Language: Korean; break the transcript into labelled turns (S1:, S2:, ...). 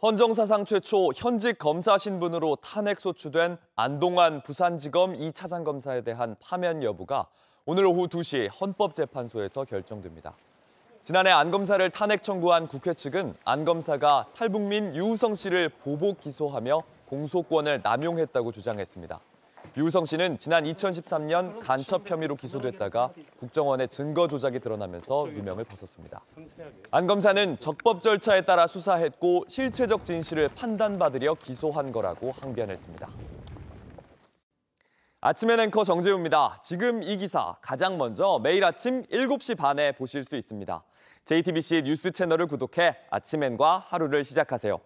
S1: 헌정사상 최초 현직 검사 신분으로 탄핵 소추된 안동환 부산지검 2차장 검사에 대한 파면 여부가 오늘 오후 2시 헌법재판소에서 결정됩니다. 지난해 안 검사를 탄핵 청구한 국회 측은 안 검사가 탈북민 유우성 씨를 보복 기소하며 공소권을 남용했다고 주장했습니다. 유우성 씨는 지난 2013년 간첩 혐의로 기소됐다가 국정원의 증거 조작이 드러나면서 누명을 벗었습니다. 안 검사는 적법 절차에 따라 수사했고 실체적 진실을 판단받으려 기소한 거라고 항변했습니다. 아침엔 앵커 정재우입니다. 지금 이 기사 가장 먼저 매일 아침 7시 반에 보실 수 있습니다. JTBC 뉴스 채널을 구독해 아침엔과 하루를 시작하세요.